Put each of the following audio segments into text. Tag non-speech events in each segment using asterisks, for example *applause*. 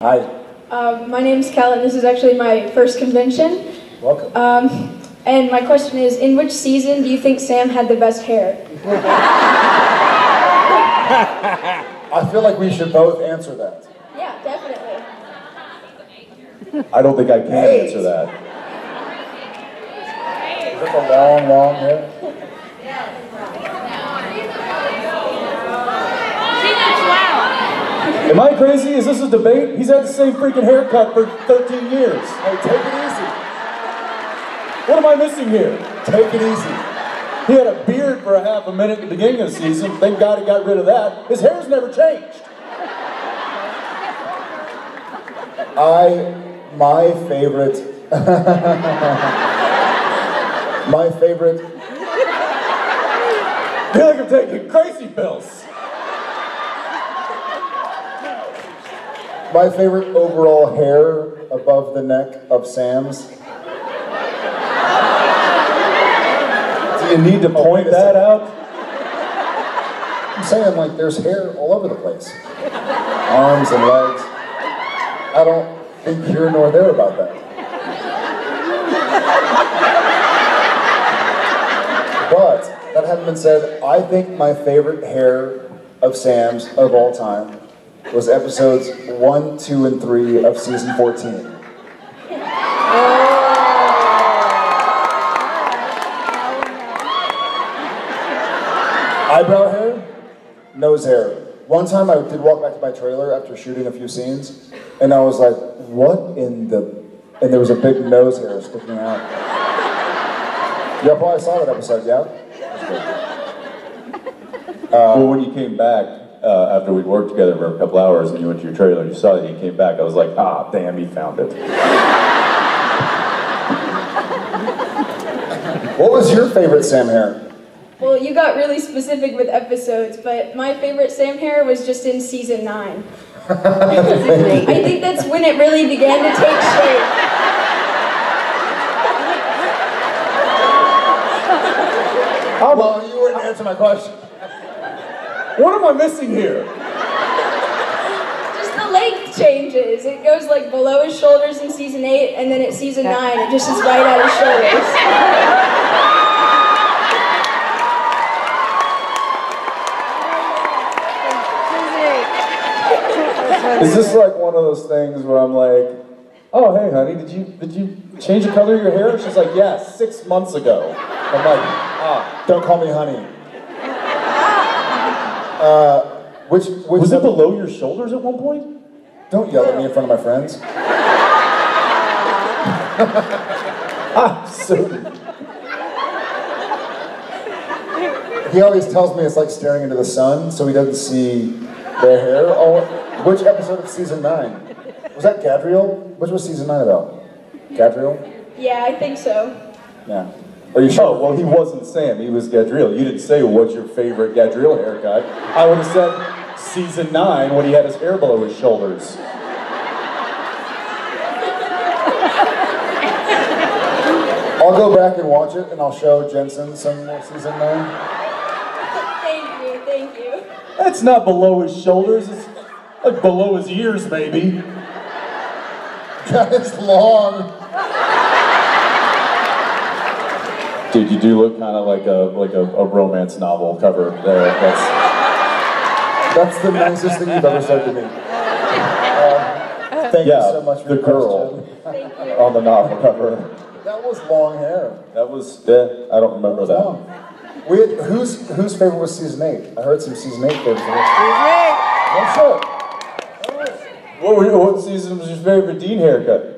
Hi, Um, my name's Kellen. This is actually my first convention. welcome. Um, and my question is, in which season do you think Sam had the best hair? *laughs* I feel like we should both answer that. Yeah, definitely. I don't think I can answer that. Is it the long, long hair? Am I crazy? Is this a debate? He's had the same freaking haircut for 13 years. Hey, take it easy. What am I missing here? Take it easy. He had a beard for a half a minute at the beginning of the season. Thank God he got rid of that. His hair's never changed. I, my favorite, *laughs* my favorite, I feel like I'm taking crazy pills. My favorite overall hair above the neck of Sam's. Do you need to Oh, point a that out? I'm saying like there's hair all over the place. Arms and legs. I don't think here nor there about that. But that having been said, I think my favorite hair of Sam's of all time was episodes one, two, and three of season 14. Eyebrow hair, nose hair. One time I did walk back to my trailer after shooting a few scenes, and I was like, what in the... And there was a big nose hair sticking out. Y'all probably saw that episode, yeah? well, uh, when you came back uh, after we'd worked together for a couple hours and you went to your trailer and you saw that and you came back, I was like, ah, damn, he found it. What was your favorite Sam hair? Well, you got really specific with episodes, but my favorite Sam hair was just in season nine. *laughs* I think that's when it really began to take shape. How well, you wouldn't answer my question. What am I missing here? Just the length changes. It goes like below his shoulders in season eight, and then at season nine, it just is right at his shoulders. Is this like one of those things where I'm like, oh hey honey, did you did you change the color of your hair? She's like, yeah, six months ago. I'm like, ah, Don't call me honey. Uh, which, which was it below your shoulders at one point? Don't yell at me in front of my friends. *laughs* Ah, so He always tells me it's like staring into the sun, so he doesn't see their hair. Oh, which episode of season nine? Was that Gadreel? Which was season nine about? Gadreel? Yeah, I think so. Yeah. Are you sure? Oh, well, he wasn't Sam, he was Gadreel. You didn't say what's your favorite Gadreel haircut. I would have said season nine when he had his hair below his shoulders. I'll go back and watch it, and I'll show Jensen some more season nine. Thank you, thank you. That's not below his shoulders, it's like below his ears, maybe. That is long. Dude, you do look kind of like a like a, a romance novel cover there. That's That's the nicest thing you've ever said to me. Uh, thank Yeah, you so much for the girl. question. Thank you. on the novel cover. That was long hair. That was yeah, I don't remember that. Long. We had, whose whose favorite was season eight? I heard some season eight favorites. No shit. What, were, what season was your favorite Dean haircut?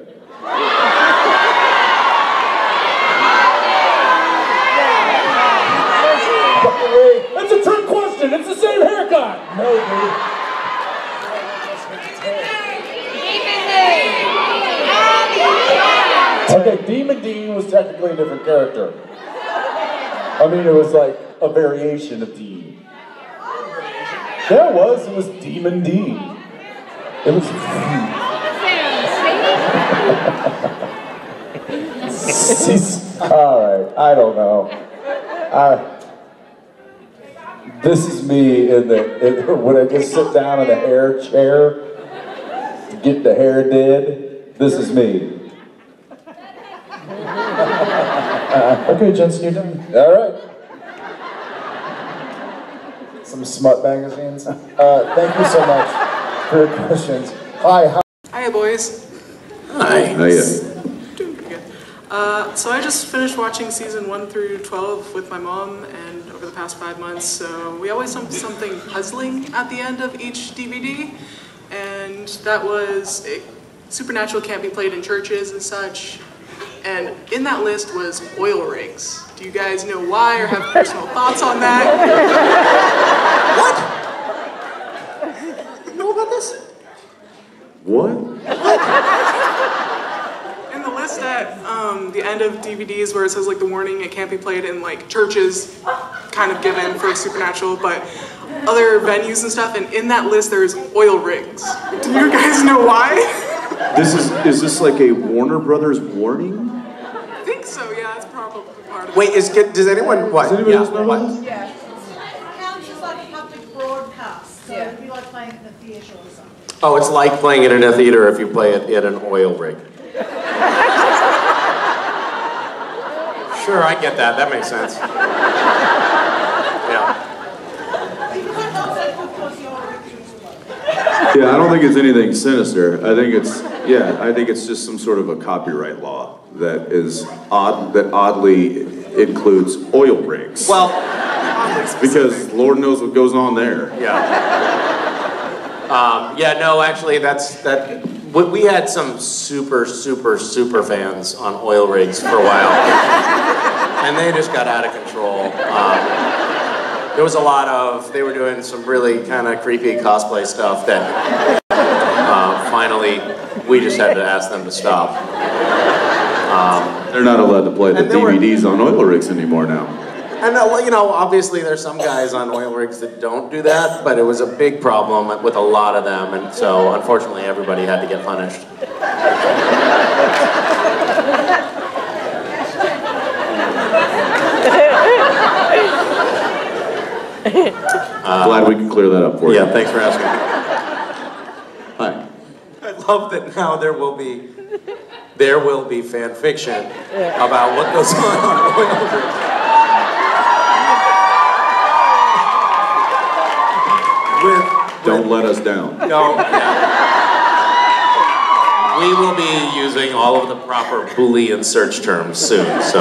Wait, That's a trick question. It's the same haircut. no, dude. Okay, Demon Dean a different character. I mean, it was like a variation of Dean. It was. It was Demon Dean. It was. He's- all right, I don't know. I, this is me in the in, when I just sit down in the hair chair get the hair did, this is me. Okay, Jensen, you're done. All right. Some smut magazines. Uh, thank you so much for your questions. Hi, how Hiya, boys. Hi. Hiya. Doing pretty good. Uh, so I just finished watching season 1 through 12 with my mom and over the past five months, so we always have something puzzling at the end of each DVD, and that was eh, Supernatural can't be played in churches and such, and in that list was oil rigs. Do you guys know why or have personal thoughts on that? *laughs* You know about this? What? In the list at um, the end of DVDs where it says like the warning it can't be played in like churches, kind of given for Supernatural, but other venues and stuff, and in that list there's oil rigs. Do you guys know why? *laughs* This is is this like a Warner Brothers warning? I think so, yeah, it's probably part of Wait, is does anyone what? Does anybody yeah, else know what? about this? Yeah. counts as like a public broadcast, so like playing in a theatre or something. Oh, it's like playing it in a theater if you play it in an oil rig. *laughs* sure, I get that. That makes sense. *laughs* Yeah. You might not say because you're a recruiter. Yeah, I don't think it's anything sinister. I think it's yeah, I think it's just some sort of a copyright law that is odd that oddly includes oil rigs. Well, because Lord knows what goes on there. yeah. Um, yeah, no, actually, that's that. We we had some super, super, super fans on oil rigs for a while, and they just got out of control. Um, there was a lot of. They were doing some really kind of creepy cosplay stuff that uh, finally we just had to ask them to stop. They're not allowed to play the there were- DVDs on oil rigs anymore now. And uh, you know, obviously, there's some guys on oil rigs that don't do that, but it was a big problem with a lot of them, and so unfortunately, everybody had to get punished. Uh, Glad we can clear that up for you. Yeah, thanks for asking. Hi. I love that now there will be there will be fan fiction about what goes on on oil rigs. With Don't let us down. no. yeah. We will be using all of the proper Boolean search terms soon, so.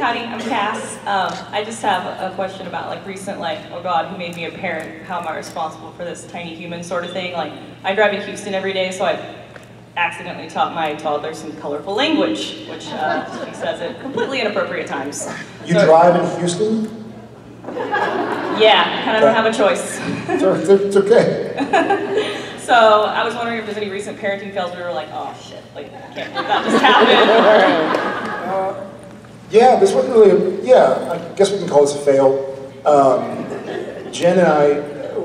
Howdy, I'm Cass. Um, I just have a question about like recent like, oh God, who made me a parent? How am I responsible for this tiny human sort of thing? Like, I drive to Houston every day, so I accidentally taught my toddler some colorful language, which uh, she says at completely inappropriate times. you So- drive in Houston? Yeah, kind of don't have a choice. It's, *laughs* it's okay. so I was wondering if there's any recent parenting fails where we were like, oh shit, like can't believe that just happened. *laughs* *laughs* Yeah, this wasn't really, a, yeah, I guess we can call this a fail. Um, Jen and I,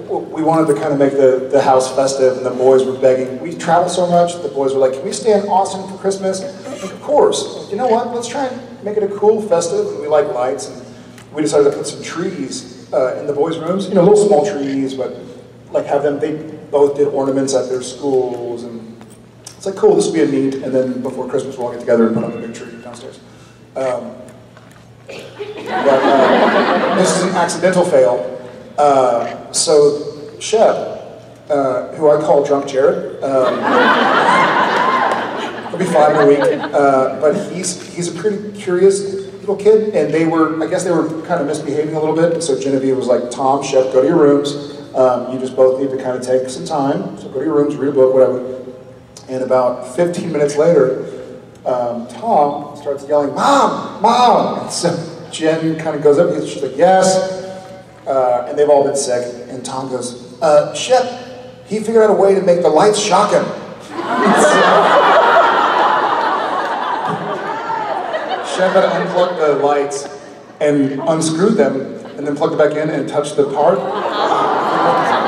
we wanted to kind of make the, the house festive, and the boys were begging. We travel so much, the boys were like, can we stay in Austin for Christmas? Like, of course. You know what, let's try and make it a cool festive, and we like lights, and we decided to put some trees uh, in the boys' rooms, you know, little small trees, but like have them, they both did ornaments at their schools, and it's like, cool, this will be a neat, and then before Christmas, we'll all get together and put up a big tree downstairs. Um, but uh, this is an accidental fail. Uh, so Shep, uh, who I call Drunk Jared, um, *laughs* he'll be five in a week, uh, but he's he's a pretty curious little kid, and they were I guess they were kind of misbehaving a little bit. So Genevieve was like, Tom, Shep, go to your rooms. Um, you just both need to kind of take some time. So go to your rooms, read a book, whatever. And about 15 minutes later, um, Tom starts yelling, Mom, Mom! And *laughs* so Jen kind of goes up, she's like, Yes. Uh, and they've all been sick. And Tom goes, uh, Shep, he figured out a way to make the lights shock him. *laughs* Shep had unplugged the lights and unscrewed them, and then plugged it back in and touched the part. *laughs*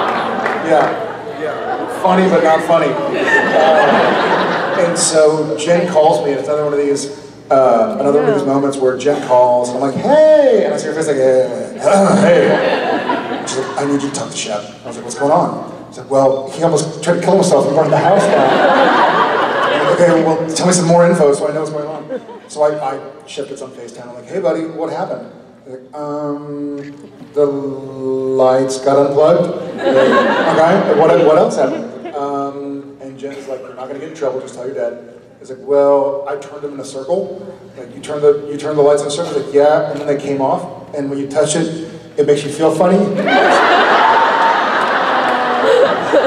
Yeah, yeah. Funny, but not funny. Uh, and so Jen calls me, and it's another one of these, uh, another one of these moments where Jen calls, and I'm like, hey! And I see her face like, hey, hey. *laughs* She's like, I need you to talk to Shep. I was like, what's going on? She's He's like, well, he almost tried to kill himself in front of the house down. okay, well, tell me some more info so I know what's going on. So I, I shifted some FaceTime. I'm like, hey, buddy, what happened? He's like, um, the lights got unplugged. okay, what, what else happened? Um, and Jen's like, you're not gonna get in trouble, just tell your dad. He's like, well, I turned them in a circle. Like, you turn the, you turn the lights in a circle? He's like, yeah, and then they came off. And when you touch it, it makes you feel funny. *laughs*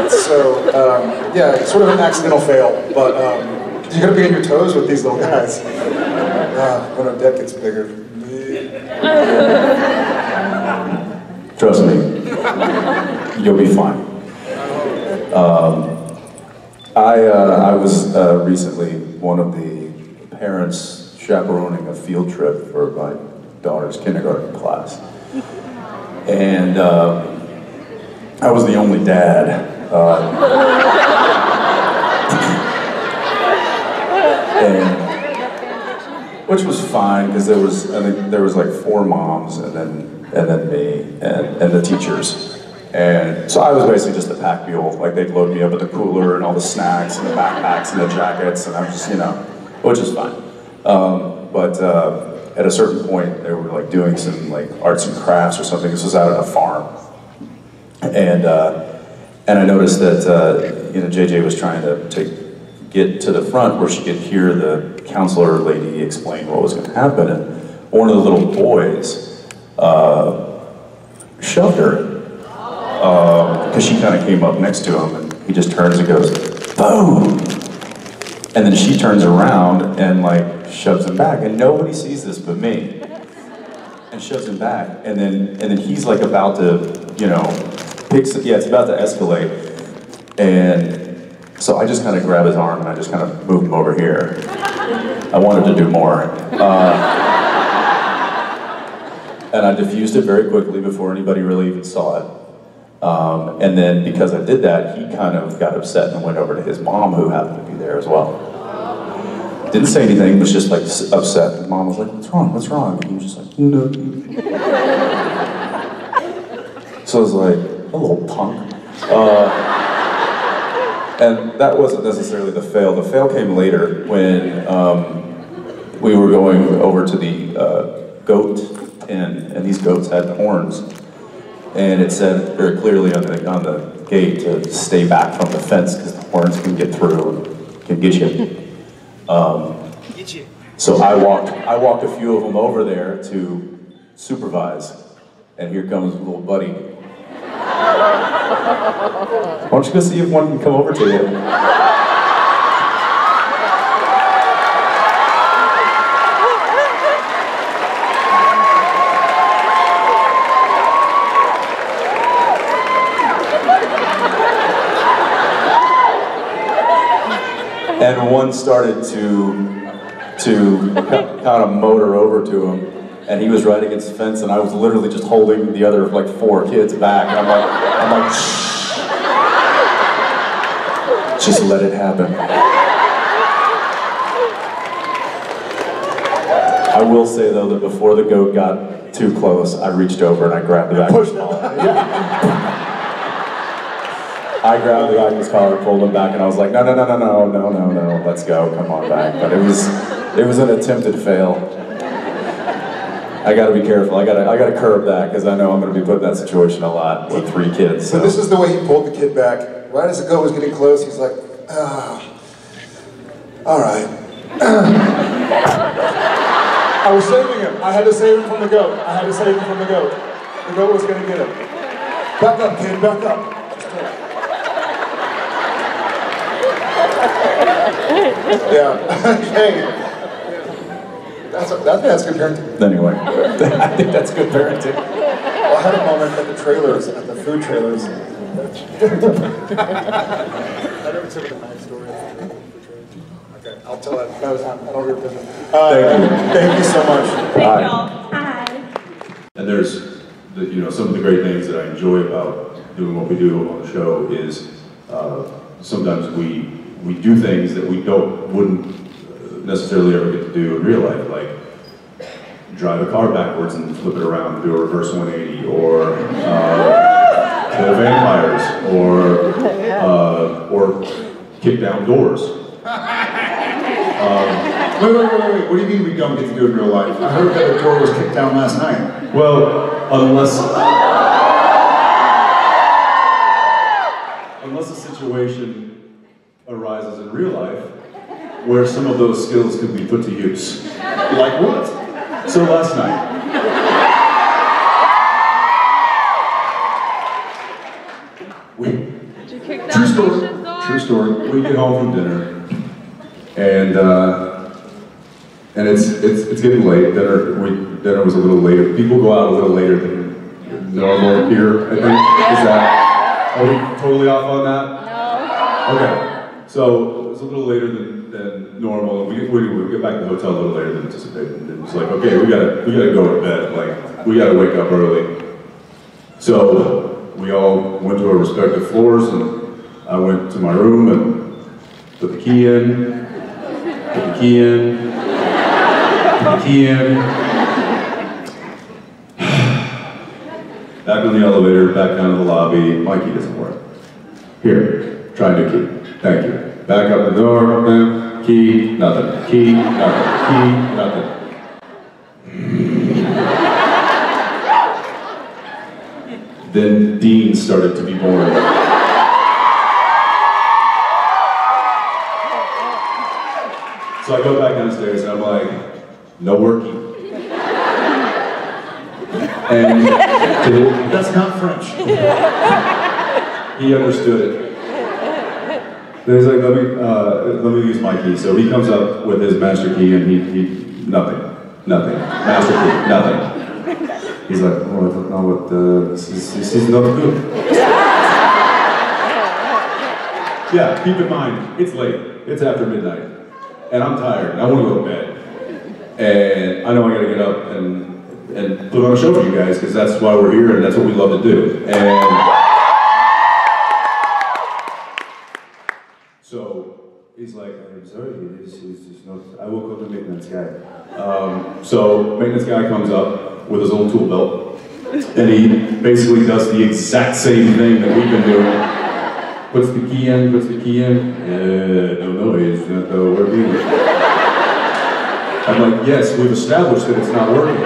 so, um, yeah, it's sort of an accidental fail, but um, you gotta be on your toes with these little guys. Uh, *laughs* when our deck gets bigger. Trust me, you'll be fine. Um, I, uh, I was uh, recently one of the parents chaperoning a field trip for my daughter's kindergarten class. And uh, I was the only dad. Uh, and, which was fine because there was I think there was like four moms and then and then me and, and the teachers. And so I was basically just a pack mule. Like they'd load me up with the cooler and all the snacks and the backpacks and the jackets, and I'm just, you know, which is fine. Um, but uh, at a certain point, they were like doing some like arts and crafts or something. This was out at a farm, and uh, and I noticed that uh, you know JJ was trying to take get to the front where she could hear the counselor lady explain what was going to happen, and one of the little boys uh, shoved her because she kind of came up next to him and he just turns and goes, boom! And then she turns around and like shoves him back and nobody sees this but me. And shoves him back and then and then he's like about to, you know, picks yeah, it's about to escalate. And so I just kind of grab his arm and I just kind of move him over here. I wanted to do more. Uh, and I diffused it very quickly before anybody really even saw it. Um, and then because I did that, he kind of got upset and went over to his mom, who happened to be there as well. Didn't say anything, was just like upset. His mom was like, "What's wrong? What's wrong?" And he was just like, "No." so I was like, "A little punk." Uh, and that wasn't necessarily the fail. The fail came later when um, we were going over to the uh, goat pen, and these goats had horns and it said very clearly on the on the gate to stay back from the fence because the horns can get through and can get you. *laughs* Um, so I walked I walked a few of them over there to supervise, and here comes little buddy. *laughs* Why don't you go see if one can come over to you? And one started to to kind of motor over to him, and he was right against the fence, and I was literally just holding the other like four kids back. And I'm like, I'm like, Shh. just let it happen. I will say though that before the goat got too close, I reached over and I grabbed the back. Pushed *laughs* I grabbed the guy in his collar, pulled him back, and I was like, no, no, no, no, no, no, no, no, let's go, come on back. But it was, it was an attempted fail. I gotta be careful. I gotta, I gotta curb that because I know I'm gonna be put in that situation a lot with three kids. So So. this is the way he pulled the kid back. Right as the goat was getting close, he's like, ah, all right. *clears throat* I was saving him. I had to save him from the goat. I had to save him from the goat. The goat was gonna get him. Back up, kid, back up. *laughs* yeah. *laughs* hey. That's, a, that, that's good parenting. Anyway, *laughs* I think that's good parenting. Well, I had a moment at the trailers, at the food trailers. I never took the nice story. Okay, I'll tell it. that another time. I don't revisit. Uh, Thank you. Thank you so much. Bye. Hi. And there's, the, you know, some of the great things that I enjoy about doing what we do on the show is uh, sometimes we we do things that we don't wouldn't necessarily ever get to do in real life, like drive a car backwards and flip it around and do a reverse 180, or uh, kill vampires or uh, or kick down doors. Um, Wait, wait, wait, wait. What do you mean we don't get to do it in real life? I heard that a door was kicked down last night. well, unless unless a situation arises in real life where some of those skills can be put to use. Like what? So last night. We, True story. True story. we get home from dinner, and uh, and it's it's it's getting late. Dinner we dinner was a little later. People go out a little later than normal here. I think is that are we totally off on that? No. Okay, so was a little later than, than normal. We we, we get back to the hotel a little later than anticipated. And it was like, okay, we gotta we gotta go to bed. Like we gotta wake up early. So we all went to our respective floors, and I went to my room and put the key in, put the key in, put the key in. *sighs* Back on the elevator, back down to the lobby. My key doesn't work. Here, try new key. Thank you. Back up the door, bam, key, nothing. Key, nothing. Key, nothing. Then Dean started to be born. So I go back downstairs and I'm like, no working. And *laughs* That's not French. he understood it. He's like, let me, uh, let me use my key. So he comes up with his master key and he, he nothing, nothing, master key, nothing. He's like, oh, I don't know what, uh, this is, this is not good. Yeah, keep in mind, it's late. It's after midnight. And I'm tired. I want to go to bed. And I know I gotta get up and, and put on a show for you guys because that's why we're here and that's what we love to do. And he's like, I'm sorry, he's, he's just not, I will call the maintenance guy. Um, so maintenance guy comes up with his old tool belt, and he basically does the exact same thing that we've been doing. Puts the key in, puts the key in, uh, no, no, it's not working. I'm like, yes, we've established that it's not working.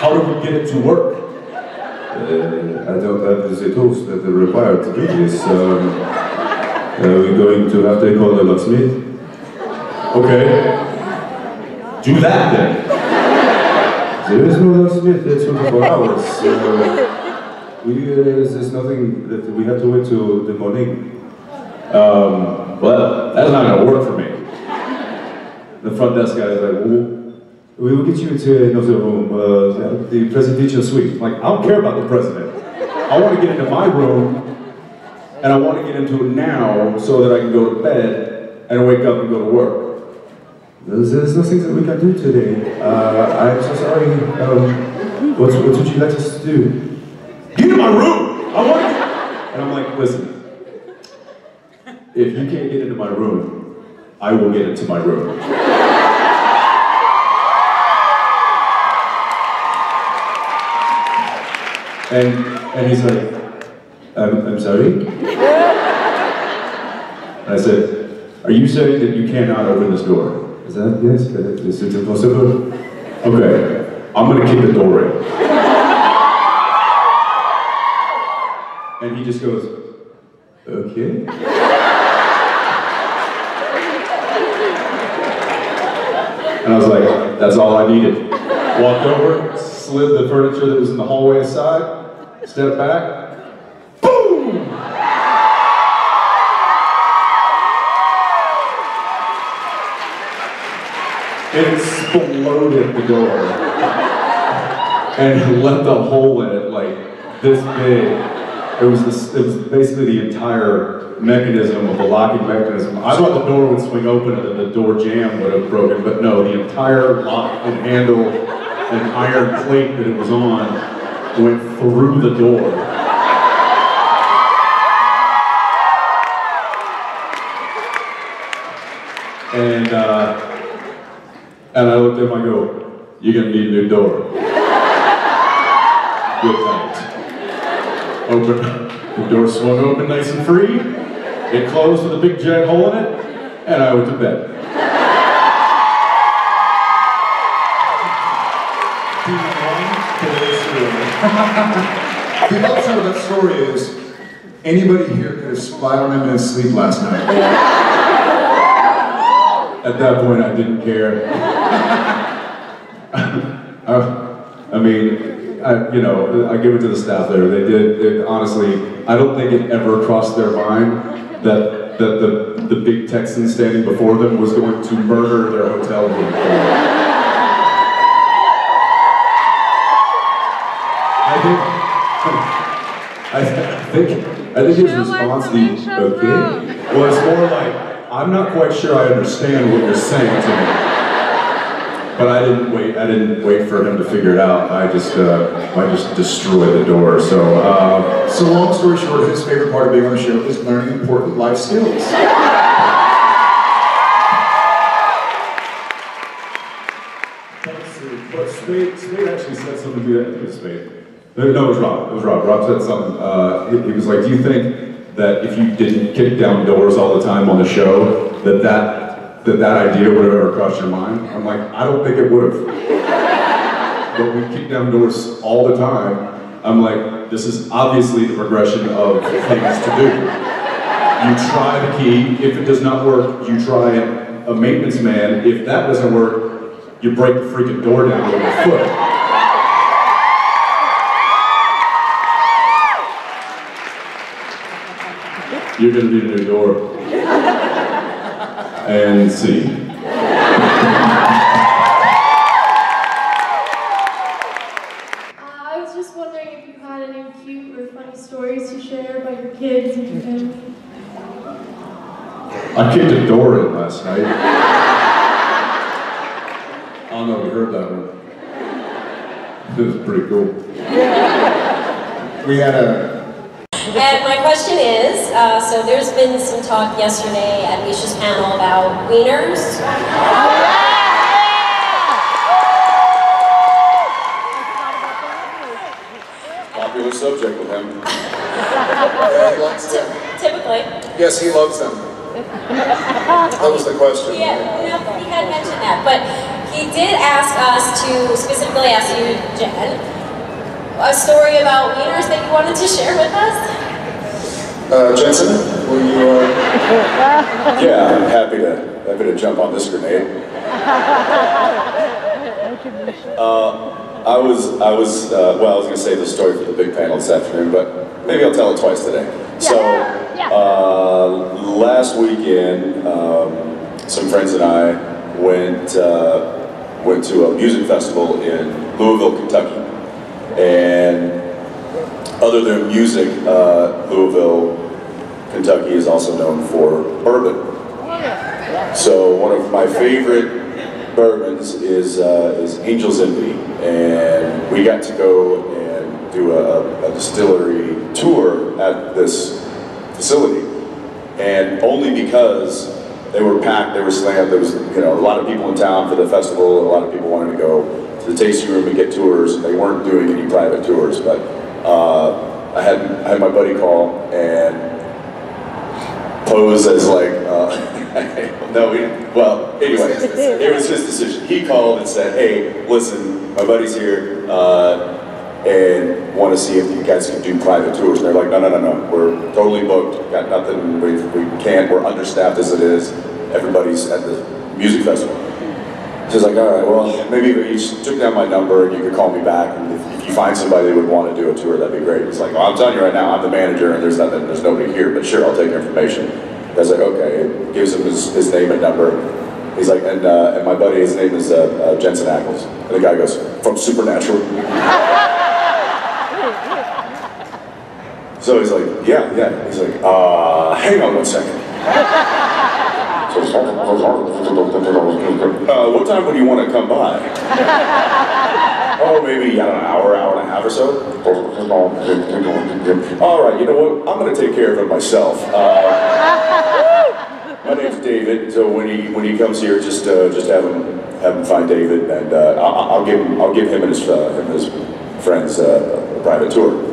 How do we get it to work? Uh, I don't have the tools that are required to do this. Um, we're going to have to call the locksmith. Okay. Do that then. There is no locksmith, it's 24 hours. Uh, we, uh, there's nothing that we have to wait till the morning. Um, well, that's not gonna work for me. The front desk guy is like, we will get you into another room, uh, the presidential suite. I'm like, I don't care about the president. I want to get into my room and I want to get into it now so that I can go to bed and wake up and go to work. There's, there's nothing that we can do today. Uh, I'm so sorry. Um, what, what would you like us to do? Get in my room! I want to And I'm like, listen, if you can't get into my room, I will get into my room. And, and he's like, I'm, I'm sorry? I said, are you saying that you cannot open this door? Is that, yes, impossible? Okay, I'm gonna kick the door in. And he just goes, okay. And I was like, that's all I needed. Walked over, slid the furniture that was in the hallway aside, stepped back, exploded the door and left a hole in it like this big. It was this, it was basically the entire mechanism of the locking mechanism. I thought the door would swing open and then the door jam would have broken, but no, the entire lock and handle and iron plate that it was on went through the door. And uh, and I looked at him, I go, you're gonna need a new door. Good night. Open, the door swung open nice and free. It closed with a big giant hole in it, and I went to bed. *laughs* The upshot of that story is anybody here could have spied on him in his sleep last night. At that point, I didn't care. I, *laughs* uh, I mean, I, you know, I give it to the staff there. They did, it, honestly, I don't think it ever crossed their mind that, that the, the big Texan standing before them was going to murder their hotel room. I think, *laughs* I, I think, I think his response, the okay, was more like, I'm not quite sure I understand what you're saying to me. But I didn't wait. I didn't wait for him to figure it out. I just, uh, I just destroyed the door. So, uh, So long story short, his favorite part of being on the show is learning important life skills. But Speight, Speight actually said something to that. It was Speight. No, no, it was Rob. It was Rob. Rob said something. Uh, he, he was like, "Do you think that if you didn't kick down doors all the time on the show, that that that, that idea would have ever crossed your mind?" I'm like, "I don't think it would have." but we kick down doors all the time. I'm like, this is obviously the progression of things to do. You try the key. If it does not work, you try a maintenance man. If that doesn't work, you break the freaking door down with your foot. You're gonna need a new door. And see. Uh, I was just wondering if you had any cute or funny stories to share about your kids and your family. I kicked a door in last night. I don't know if you heard that one. It was pretty cool. We had a And my question is, uh, so there's been some talk yesterday at Misha's panel about wieners. Popular subject with him. he likes them. Typically. Yes, he loves them. That was the question. Yeah, no, he had mentioned that, but he did ask us to specifically ask you, Jen, a story about wieners that you wanted to share with us. Uh, Jensen, will you, uh... *laughs* Yeah, I'm happy to happy to jump on this grenade. Uh, *laughs* I was I was uh, well, I was going to say the story for the big panel this afternoon, but maybe I'll tell it twice today. So uh, last weekend, um, some friends and I went uh, went to a music festival in Louisville, Kentucky, and other than music, uh, Louisville, Kentucky is also known for bourbon. So one of my favorite bourbons is uh, is Angel's Envy, and we got to go and do a, a distillery tour at this facility, and only because they were packed, they were slammed. There was you know a lot of people in town for the festival. A lot of people wanted to go to the tasting room and get tours. They weren't doing any private tours, but uh, I had I had my buddy call and pose as like, uh, *laughs* no, we, well, anyway, it was his decision. He called and said, hey, listen, my buddy's here, uh, and want to see if you guys can do private tours. And they're like, no, no, no, no, we're totally booked, got nothing, we, we can't, we're understaffed as it is, everybody's at the music festival. So he's like, all right, well, maybe you took down my number and you could call me back, and if, if you find somebody that would want to do a tour, that'd be great. He's like, well, I'm telling you right now, I'm the manager, and there's nothing, there's nobody here, but sure, I'll take your information. I was like, okay. Gives him his, his name and number. He's like, and, uh, and my buddy, his name is uh, uh, Jensen Ackles. And the guy goes, from Supernatural. So he's like, yeah, yeah. He's like, uh, hang on one second. Uh, what time would you want to come by? *laughs* oh, maybe, I don't know, an hour, hour and a half or so? All right, you know what? I'm going to take care of it myself. Uh, my name's David, so when he when he comes here, just uh, just have him have him find David, and uh, I'll, I'll give him I'll give him and his uh, him and his friends uh, a private tour.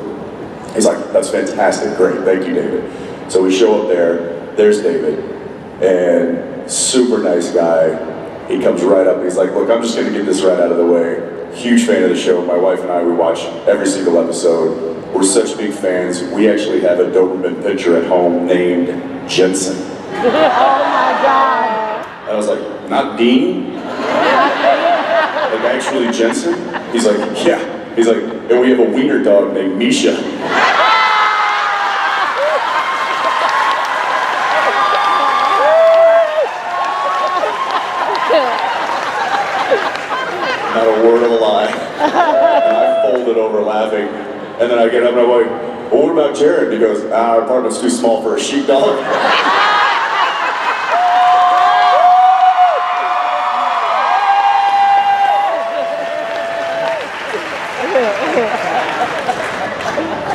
He's like, that's fantastic, great, thank you, David. So we show up there, there's David, and super nice guy. He comes right up, he's like, look, I'm just gonna get this right out of the way. Huge fan of the show. My wife and I, we watch every single episode. We're such big fans. We actually have a Doberman pinscher at home named Jensen. *laughs* oh my god. And I was like, not Dean? *laughs* like actually Jensen? He's like, yeah. He's like, and we have a wiener dog named Misha. Not a word of a lie. And I folded over laughing. And then I get up and I'm like, well, what about Jared? He goes, ah, our apartment's too small for a sheepdog.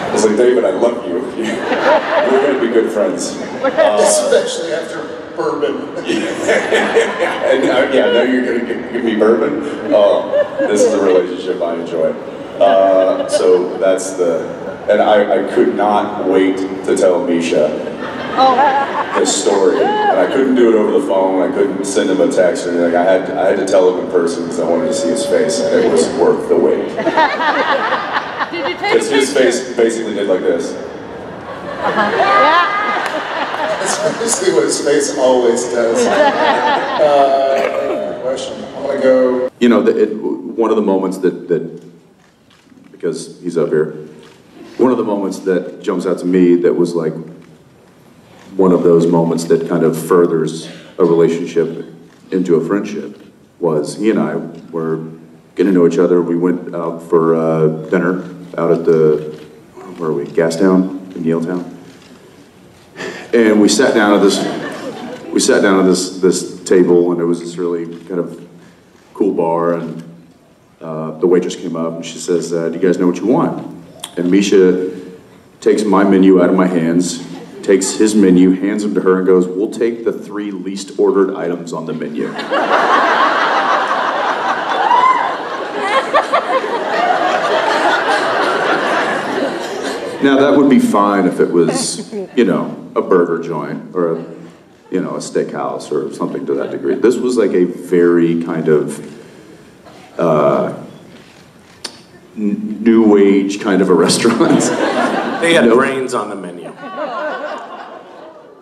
I was like, David, I love you. *laughs* We're going to be good friends. Especially after bourbon. *laughs* and now, yeah, now you're going to give, give me bourbon? Oh, this is a relationship I enjoy. Uh, so that's the, and I, I could not wait to tell Misha this story. And I couldn't do it over the phone, I couldn't send him a text or anything. I had, I had to tell him in person because I wanted to see his face, and it was worth the wait. *laughs* Did you take Because his face basically did like this. *laughs* That's basically what his face always does. *laughs* Uh, question. I'm gonna go. You know, the, it, one of the moments that, that, because he's up here, one of the moments that jumps out to me that was like one of those moments that kind of furthers a relationship into a friendship was he and I were getting to know each other. We went out for uh, dinner out at the, where are we, Gastown in Yaletown. And we sat down at this, we sat down at this, this table and it was this really kind of cool bar and uh, the waitress came up and she says, uh, do you guys know what you want? And Misha takes my menu out of my hands, takes his menu, hands them to her and goes, we'll take the three least ordered items on the menu. *laughs* Now that would be fine if it was, you know, a burger joint or a, you know, a steakhouse or something to that degree. This was like a very kind of uh, n- new age kind of a restaurant. *laughs* They had You know? brains on the menu.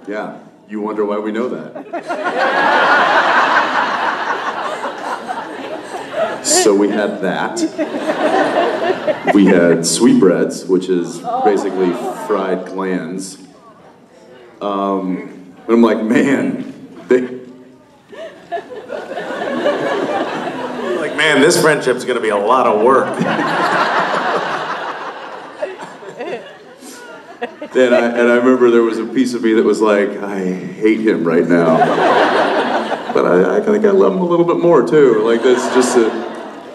Yeah, you wonder why we know that. *laughs* So we had that. We had sweetbreads, which is basically fried glands. Um, and I'm like, man, they, Like, man, this friendship's gonna be a lot of work. and I, and I remember there was a piece of me that was like, I hate him right now. But I, I think I love him a little bit more too. Like that's just a,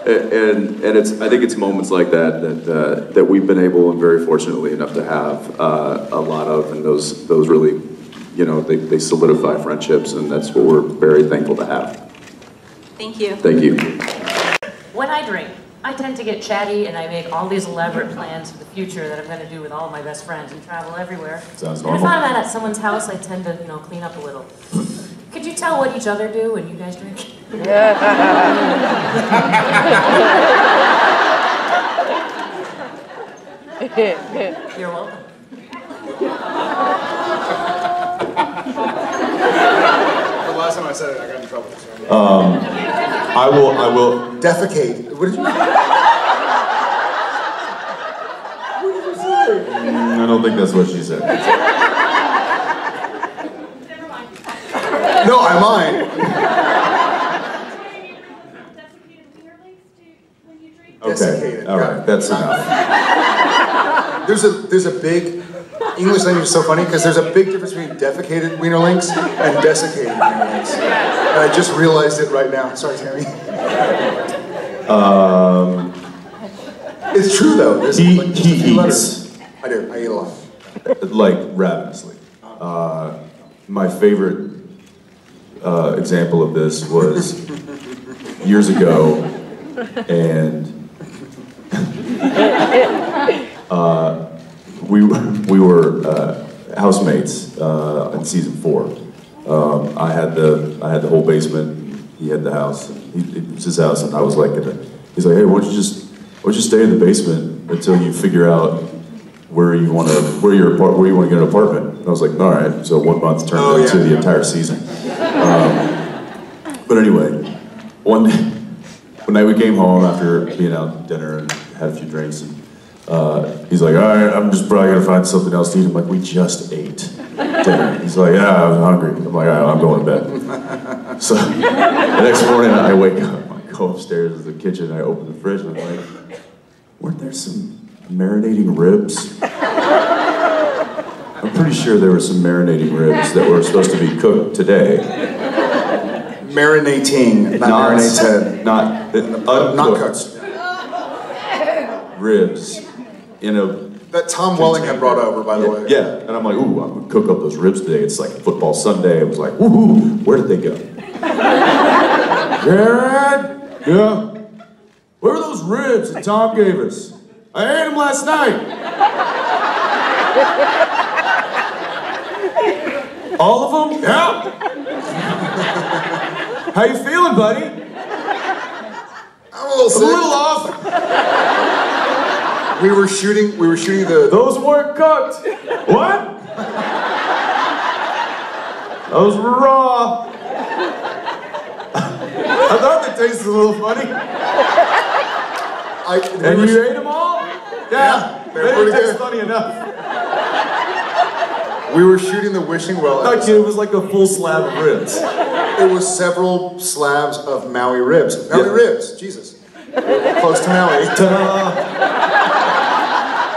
and and it's I think it's moments like that that uh, that we've been able and very fortunately enough to have uh, a lot of, and those those really, you know, they, they solidify friendships, and that's what we're very thankful to have. Thank you. Thank you. When I drink, I tend to get chatty and I make all these elaborate plans for the future that I'm going to do with all of my best friends and travel everywhere. Sounds And if normal. I'm at someone's house, I tend to, you know, clean up a little. Could you tell what each other do when you guys drink? *laughs* You're welcome. The last time I said it, I got in trouble. so- Um, I will, I will, Defecate. What did you? Mm, I don't think that's what she said. No, I mind. Okay, Desiccated, all right, that's enough. There's a there's a big English language is so funny because there's a big difference between defecated wiener links and desiccated wiener links. And I just realized it right now. Sorry, Tammy. Um, It's true though. There's he, like he eats, letters. I do. I eat a lot. like ravenously. Uh, my favorite uh, example of this was years ago, and *laughs* uh, we we were uh, housemates uh, in season four. Um, I had the I had the whole basement. He had the house. He, it was his house, and I was like, he's like, hey, why don't you just why don't you stay in the basement until you figure out where you want to where your where you want to get an apartment. And I was like, all right. So one month turned Oh, yeah. into the entire season. Um, but anyway, one one night we came home after being out to dinner and had a few drinks, and uh, he's like, all right, I'm just probably gonna find something else to eat. I'm like, we just ate dinner. He's like, yeah, I'm hungry. I'm like, right, I'm going to bed. So the next morning I wake up, I go upstairs to the kitchen, I open the fridge, and I'm like, weren't there some marinating ribs? I'm pretty sure there were some marinating ribs that were supposed to be cooked today. Marinating, not marinated. Not, Uh, not cooked. ribs in a That Tom Welling had brought over, by the way. yeah, and I'm like, ooh, I'm gonna cook up those ribs today. It's like football Sunday. I was like, woohoo, where did they go? *laughs* Jared, yeah. Where were those ribs that Tom gave us? I ate them last night. *laughs* All of them? Yeah. How you feeling, buddy? I'm a little sick. A little off. We were shooting. We were shooting the. Those weren't cooked. What? Those were raw. I thought they tasted a little funny. I, And you ate them all? Yeah, they're they pretty didn't taste good. funny enough. We were shooting the Wishing Well. Like episode. it was like a full slab of ribs. It was several slabs of Maui ribs. Maui Yeah. ribs, Jesus. Close to Maui.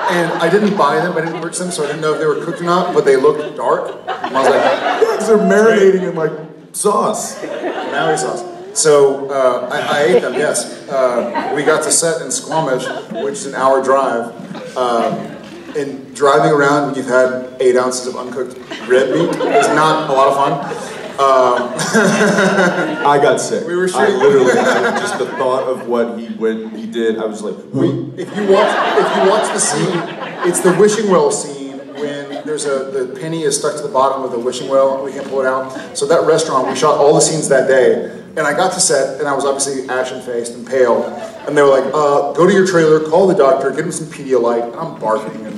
And I didn't buy them, I didn't purchase them, so I didn't know if they were cooked or not, but they looked dark. And I was like, Yeah, because they're marinating in like sauce. Maui sauce. So uh, I, I ate them, yes. Uh, we got to set in Squamish, which is an hour drive. Um, and driving around when you've had eight ounces of uncooked red meat is not a lot of fun. Um, *laughs* I got sick. We were I literally, I, just the thought of what he went, he did, I was like, We, if you watch, if you watch the scene, it's the wishing well scene when there's a the penny is stuck to the bottom of the wishing well and we can't pull it out. So that restaurant, we shot all the scenes that day, and I got to set and I was obviously ashen faced and pale, and they were like, uh, "Go to your trailer, call the doctor, get him some Pedialyte," and I'm barking and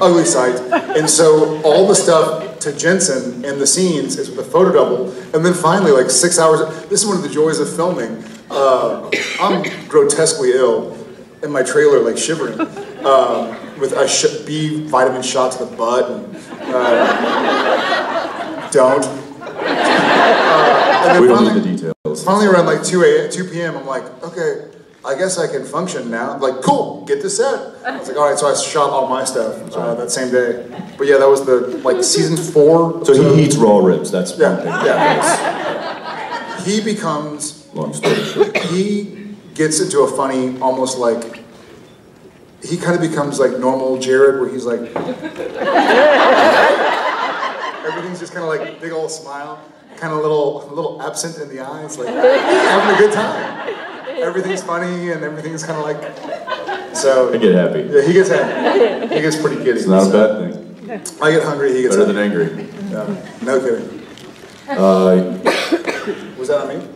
ugly sight. And so all the stuff to Jensen and the scenes is with a photo double. And then finally, like six hours, this is one of the joys of filming. Uh, I'm grotesquely ill in my trailer, like shivering, um, with a sh- B vitamin shot to the butt. And, uh, don't. Uh, and then we don't finally- need the details. Finally, around like 2 a 2 p.m., I'm like, okay, I guess I can function now. Like, cool, get this set. I was like, all right, so I shot all my stuff uh, that same day. But yeah, that was the like season four. So he eats raw ribs, that's Yeah, one thing. yeah. He becomes. Long story short. He gets into a funny, almost like. He kind of becomes like normal Jared, where he's like. Everything's just kind of like big old smile, kind of little, a little absent in the eyes, like having a good time. Everything's funny and everything's kind of like. So I get happy. yeah, he gets happy. He gets pretty giddy. It's not a bad thing. I get hungry. He gets Better than angry. Yeah, no kidding. Uh, Was that on me?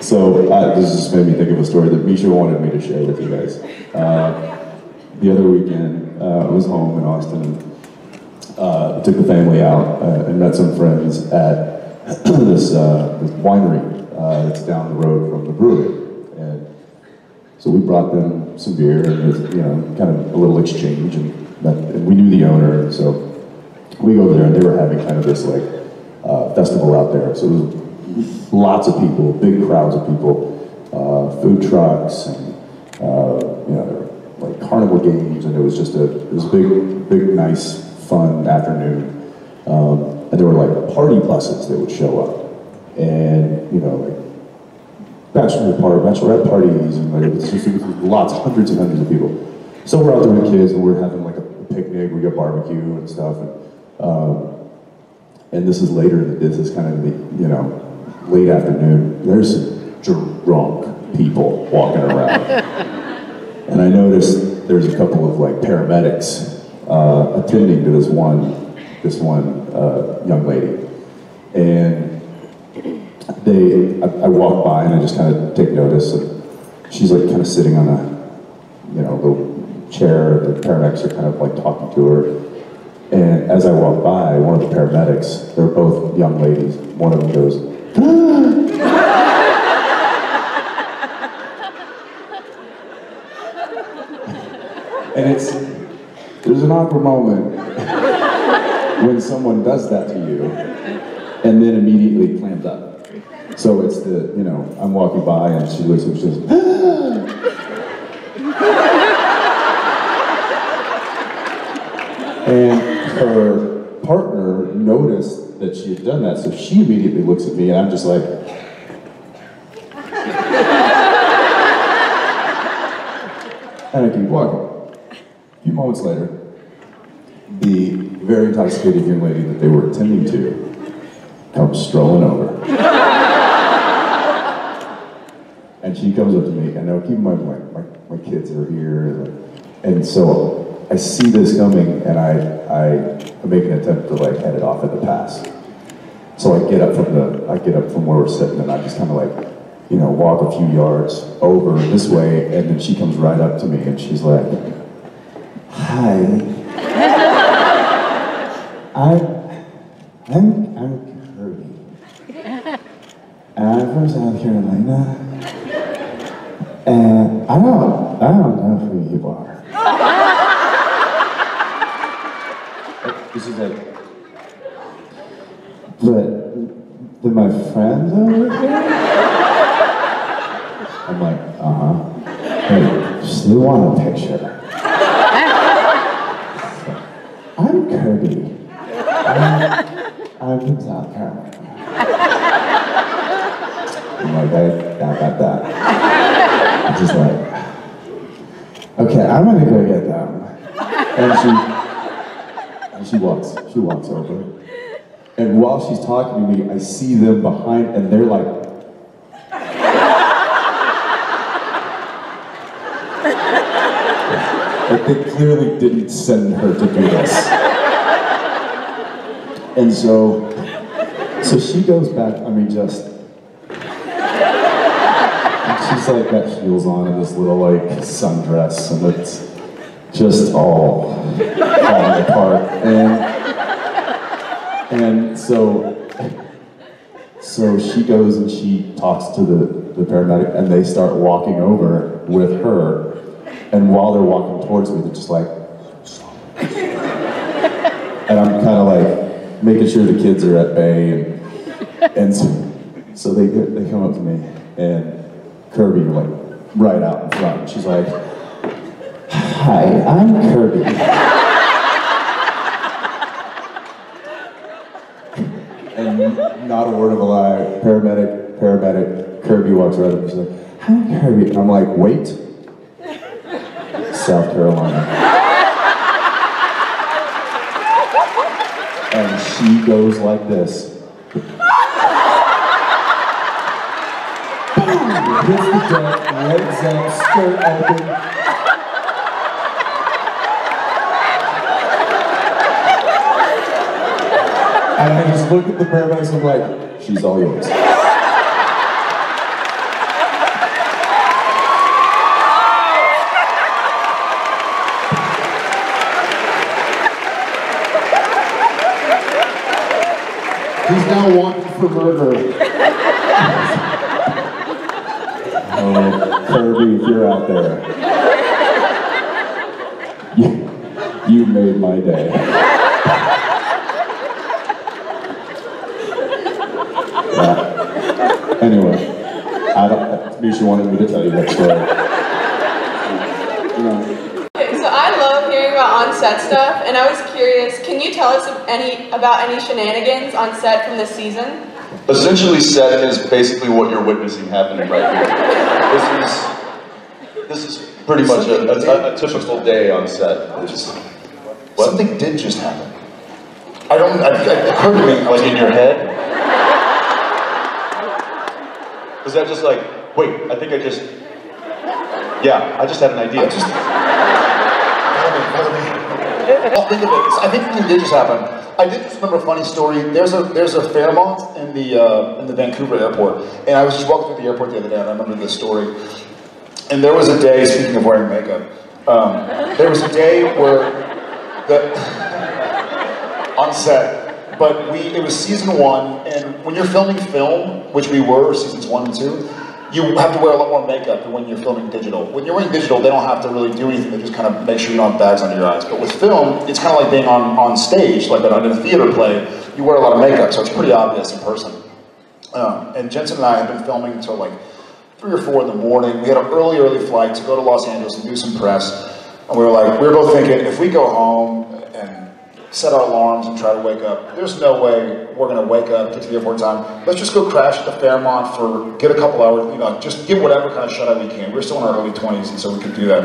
So uh, this just made me think of a story that Misha wanted me to share with you guys. Uh, the other weekend, uh, I was home in Austin. And, uh, took the family out uh, and met some friends at *clears throat* this, uh, this winery uh, that's down the road from the brewery. So we brought them some beer and was, you know, kind of a little exchange. And, met, and we knew the owner, so we go there and they were having kind of this like uh, festival out there. So it was lots of people, big crowds of people, uh, food trucks, and uh, you know, like carnival games, and it was just a it was a big, big, nice, fun afternoon. Um, and there were like party buses that would show up, and you know, like bachelor party, bachelorette parties, and like it was just lots, hundreds and hundreds of people. So we're out there with kids, and we're having like a picnic. We got barbecue and stuff, and um, and this is later. This is kind of the you know late afternoon. There's some drunk people walking around, *laughs* and I noticed there's a couple of like paramedics uh, attending to this one, this one uh, young lady, and they, I, I walk by and I just kind of take notice. And she's like kind of sitting on a, you know, little chair. The paramedics are kind of like talking to her. And as I walk by, one of the paramedics, they're both young ladies. One of them goes, ah! and it's there's an awkward moment *laughs* when someone does that to you, and then immediately clams up. So it's the you know I'm walking by and she looks and she. And her partner noticed that she had done that, so she immediately looks at me, and I'm just like, and I keep walking. A few moments later, the very intoxicated young lady that they were attending to comes strolling over. And she comes up to me, and now keep in mind, my, my, my kids are here, and so I see this coming, and I, I make an attempt to like head it off at the pass. So I get up from the, I get up from where we're sitting, and I just kind of like, you know, walk a few yards over this way, and then she comes right up to me, and she's like, "Hi, *laughs* I'm, I'm, I'm Kirby, and I'm from South Carolina, and I don't, I don't know who you are." *laughs* This is like, but they're my friends over here? I'm like, uh-huh. Hey, still want a picture. *laughs* I'm Kirby. I'm, I'm from South Carolina. I'm like, I, I got that. Just like, okay, I'm gonna go get them. And she, and she walks, she walks over. And while she's talking to me, I see them behind, and they're like, Like they clearly didn't send her to do this. And so, so she goes back, I mean, just, she's like got heels on and this little like sundress, and it's just all falling apart. And, and so, so she goes and she talks to the, the paramedic, and they start walking over with her. And while they're walking towards me, they're just like, and I'm kind of like making sure the kids are at bay, and and so, so they they come up to me, and Kirby like right out in front. She's like, "Hi, I'm Kirby." And not a word of a lie, paramedic, paramedic, Kirby walks right up and she's like, "Hi, Kirby," and I'm like, "Wait." South Carolina. And she goes like this. Boom! Hits the deck, legs up, skirt open. And I just look at the paramedics and I'm like, she's all yours. He's now wanted for murder. Kirby, if you're out there, you, you made my day. Yeah. Anyway, I don't. Misha wanted me to tell you that story. You know, Okay, so I love hearing about on-set stuff, and I was curious, can you tell us any about any shenanigans on set from this season? Essentially, set is basically what you're witnessing happening right here. This is this is pretty much a, a, a typical day on set. It's- Something did just happen. I don't, I, I, it occurred to me, like in your head. Was that just like, wait, I think I just, yeah, I just had an idea. Follow me. I'll think of it. I think something did just happen. I did just remember a funny story. There's a there's a Fairmont in the uh, in the Vancouver airport, and I was just walking through the airport the other day, and I remember this story. And there was a day. Speaking of wearing makeup, um, there was a day where the *laughs* on set, but we it was season one, and when you're filming film, which we were seasons one and two, you have to wear a lot more makeup when you're filming digital. When you're wearing digital, they don't have to really do anything. They just kind of make sure you don't have bags under your eyes. But with film, it's kind of like being on, on stage, like in a theater play. You wear a lot of makeup, so it's pretty obvious in person. Um, and Jensen and I had been filming until like three or four in the morning. We had an early, early flight to go to Los Angeles and do some press. And we were like, we were both thinking, if we go home set our alarms and try to wake up, there's no way we're gonna wake up, get to the airport time. Let's just go crash at the Fairmont for, get a couple hours, you know, just give whatever kind of shut eye we can. We're still in our early 20s, and so we could do that.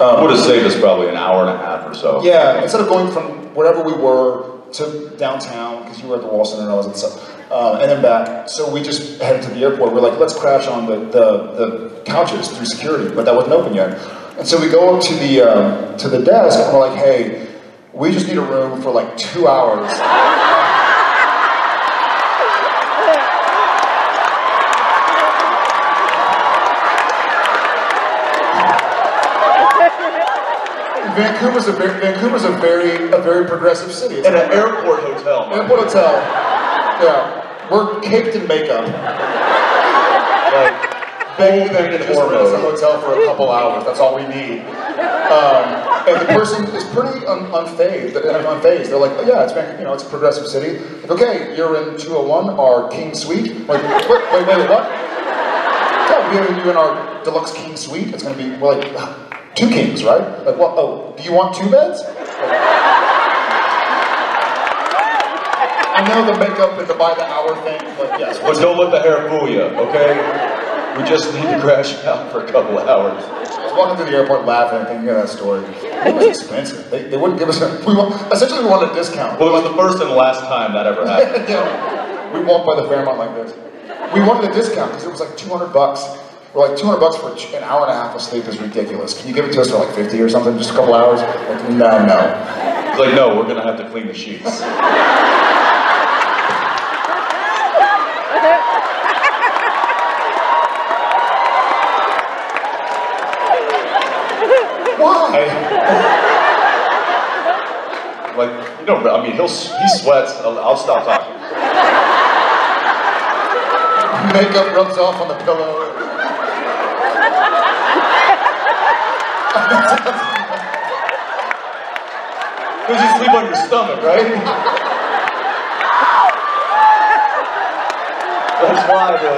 Um, Would have saved us probably an hour and a half or so. yeah, instead of going from wherever we were to downtown, because you were at the Wall Center and I was at stuff, uh, and then back. So we just headed to the airport. We're like, let's crash on the, the, the couches through security, but that wasn't open yet. And so we go up to the um, to the desk and we're like, hey, we just need a room for like two hours. Vancouver's a very, Vancouver's a very a very progressive city. It's In an airport hotel. Airport hotel. Yeah, we're caked in makeup. Like to just rent us a hotel for a couple hours. That's all we need. Um, and the person is pretty un- unfazed. Unfazed. They're like, oh, yeah, it's. You know, it's a progressive city. Like, okay, you're in 201, our king suite. Like, wait, wait, wait, what? Yeah, we have you in our deluxe king suite. It's gonna be well, like *sighs* two kings, right? Like, what? Oh, do you want two beds? I know the makeup and the by the hour thing, but yes. But don't let the hair fool you, okay? We just need to crash out for a couple hours. I was walking through the airport laughing, and thinking of that story. It was expensive. They, they wouldn't give us a, we want, essentially we wanted a discount. Well, it was the first and last time that ever happened. *laughs* Yeah, we walked by the Fairmont like this. We wanted a discount because it was like 200 bucks. We're like 200 bucks for an hour and a half of sleep is ridiculous. Can you give it to us for like 50 or something, just a couple hours? Like, no, no. It's like, no, we're gonna have to clean the sheets. *laughs* Why? Like, you know, I mean, he'll he sweats. I'll, I'll stop talking. Makeup rubs off on the pillow. Because you sleep on your stomach, right? That's why the,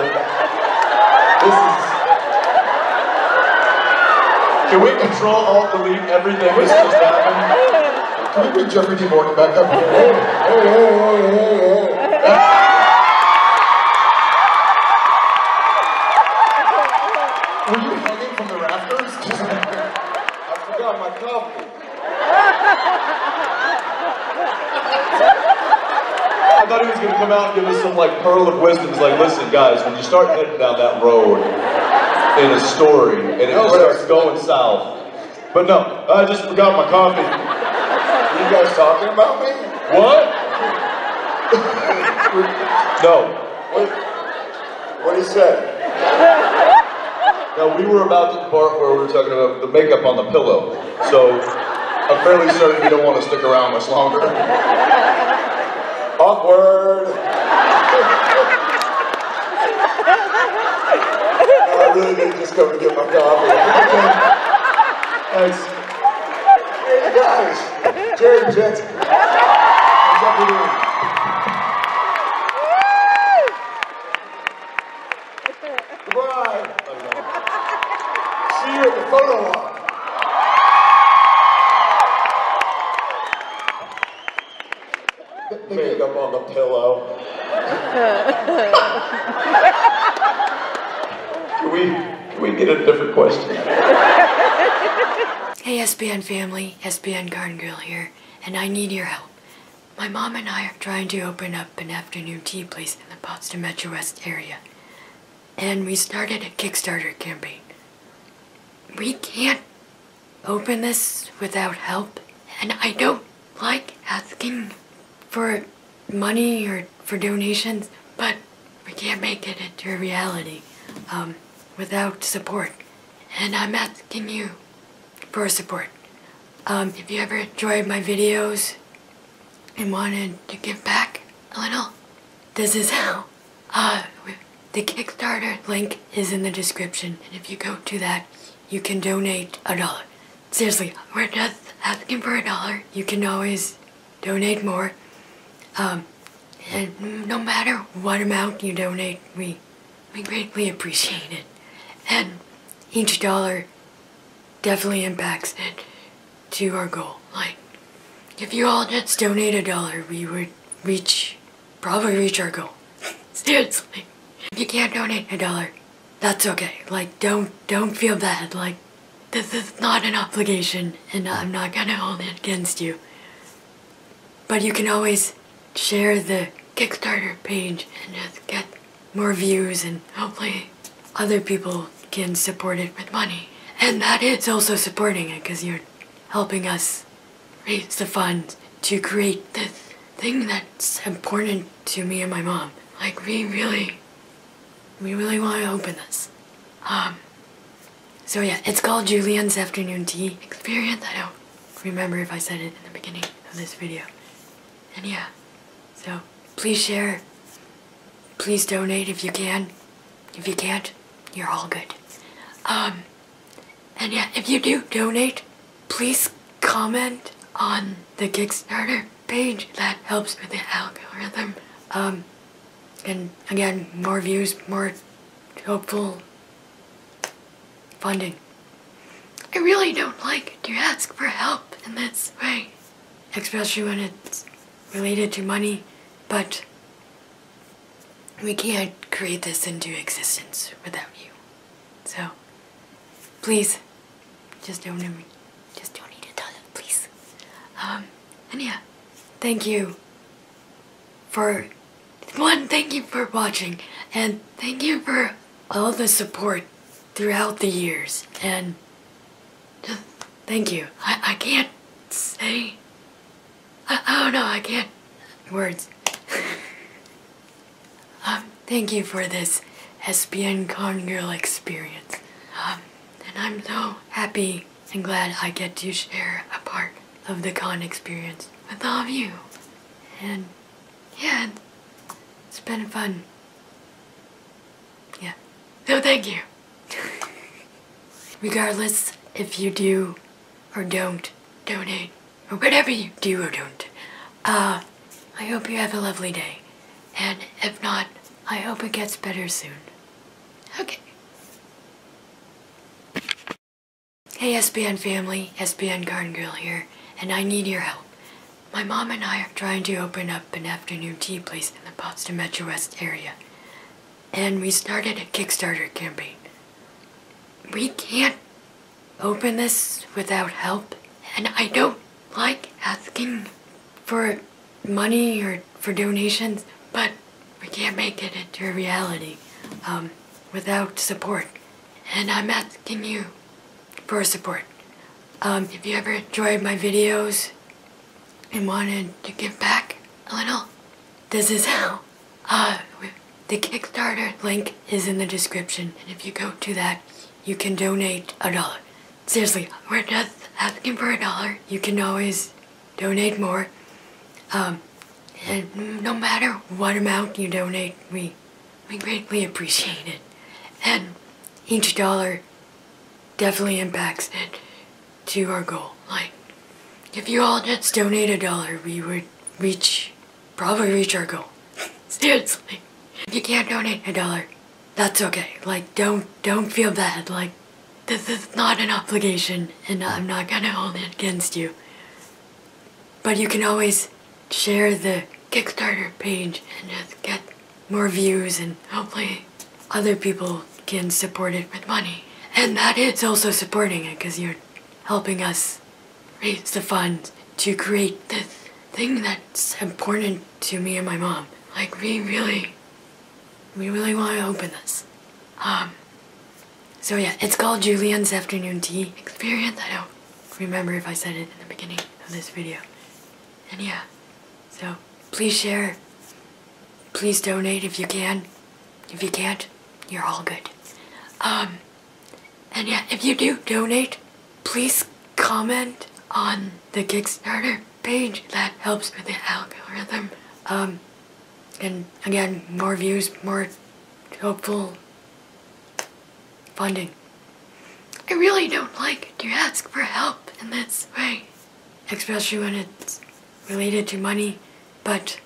this is. Can we control alt delete everything that's just happened? Can we bring Jeffrey Dean Morgan back up here? Hey, hey, hey, hey, hey, hey. Were you hanging from the rafters? *laughs* I forgot my coffee. I thought he was gonna come out and give us some like pearl of wisdom. He's like, listen, guys, when you start heading down that road in a story and it starts going south. But no, I just forgot my coffee. You guys talking about me? What? no. What? What did he say? No, we were about to the part where we were talking about the makeup on the pillow. So I'm fairly certain you don't want to stick around much longer. Awkward. *laughs* I really did just come to get my coffee. *laughs* Thanks. Guys. Jerry Jensen. What's up with you? Goodbye. See you at the photo op. Makeup on the pillow. *laughs* Can we, can we get a different question? Hey SPN family, SPN Garden Girl here, and I need your help. My mom and I are trying to open up an afternoon tea place in the Boston Metro West area. And we started a Kickstarter campaign. We can't open this without help, and I don't like asking for money or for donations, but we can't make it into a reality um, without support. And I'm asking you for support. Um, if you ever enjoyed my videos and wanted to give back a little, this is how. Uh, the Kickstarter link is in the description, and if you go to that, you can donate a dollar. Seriously, we're just asking for a dollar. You can always donate more. Um, and no matter what amount you donate, we we greatly appreciate it. And each dollar definitely impacts it to our goal. Like, if you all just donate a dollar, we would reach, probably reach our goal. *laughs* Seriously. If you can't donate a dollar, that's okay. Like, don't, don't feel bad. Like, this is not an obligation, and I'm not gonna hold it against you. But you can always share the Kickstarter page and just get more views, and hopefully other people can support it with money. And that is also supporting it because you're helping us raise the funds to create this thing that's important to me and my mom. Like, we really, we really want to open this. Um, so yeah, it's called Julienne's Afternoon Tea Experience. I don't remember if I said it in the beginning of this video. And yeah, so please share. Please donate if you can. If you can't, you're all good. Um, and yeah, if you do donate, please comment on the Kickstarter page. That helps with the algorithm. Um, and again, more views, more hopeful funding. I really don't like to ask for help in this way, especially when it's related to money, but we can't create this into existence without you. So, please, just donate me. Just donate a dollar, please. Um, and yeah, thank you for one, thank you for watching, and thank you for all the support throughout the years, and just thank you. I, I can't say, I, I don't know, I can't, words. *laughs* um, thank you for this SPN Con Girl experience. And I'm so happy and glad I get to share a part of the con experience with all of you. And yeah, it's been fun. Yeah. So thank you. *laughs* Regardless if you do or don't donate, or whatever you do or don't, uh, I hope you have a lovely day. And if not, I hope it gets better soon. Okay. Hey SPN family, SPN Garden Girl here, and I need your help. My mom and I are trying to open up an afternoon tea place in the Boston Metro West area. And we started a Kickstarter campaign. We can't open this without help, and I don't like asking for money or for donations, but we can't make it into a reality um, without support. And I'm asking you for support. Um, if you ever enjoyed my videos and wanted to give back a little, this is how. Uh, the Kickstarter link is in the description, and if you go to that, you can donate a dollar. Seriously, we're just asking for a dollar. You can always donate more. Um, and no matter what amount you donate, we we greatly appreciate it. And each dollar definitely impacts it to our goal. Like, if you all just donate a dollar, we would reach, probably reach our goal. *laughs* Seriously. If you can't donate a dollar, that's okay. Like, don't, don't feel bad. Like, this is not an obligation, and I'm not gonna hold it against you. But you can always share the Kickstarter page and just get more views, and hopefully other people can support it with money. And that is also supporting it because you're helping us raise the funds to create this thing that's important to me and my mom. Like, we really, we really want to open this. Um, so yeah, it's called Julienne's Afternoon Tea Experience. I don't remember if I said it in the beginning of this video. and yeah, so please share. Please donate if you can. If you can't, you're all good. Um, and yeah, if you do donate, please comment on the Kickstarter page. That helps with the algorithm. Um, and again, more views, more hopeful funding. I really don't like to ask for help in this way, especially when it's related to money, but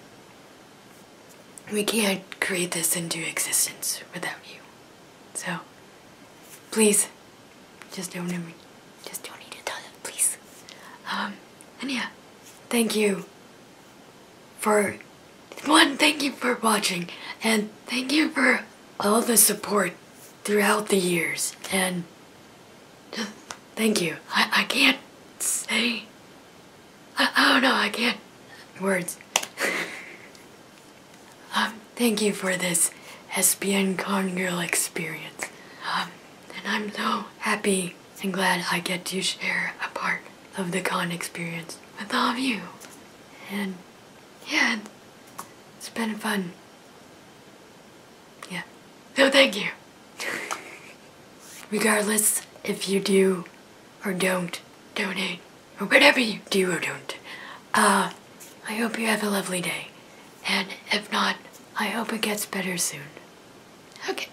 we can't create this into existence without you. So, please, just don't need me. Just don't need to tell ton, please. Um, and yeah, thank you for one, thank you for watching, and thank you for all the support throughout the years. And just thank you. I, I can't say. I, I don't know, I can't. Words. *laughs* um, thank you for this SPN Con Girl experience. I'm so happy and glad I get to share a part of the con experience with all of you. And yeah, it's been fun. Yeah. So thank you. Regardless if you do or don't donate, or whatever you do or don't, uh, I hope you have a lovely day. And if not, I hope it gets better soon. Okay.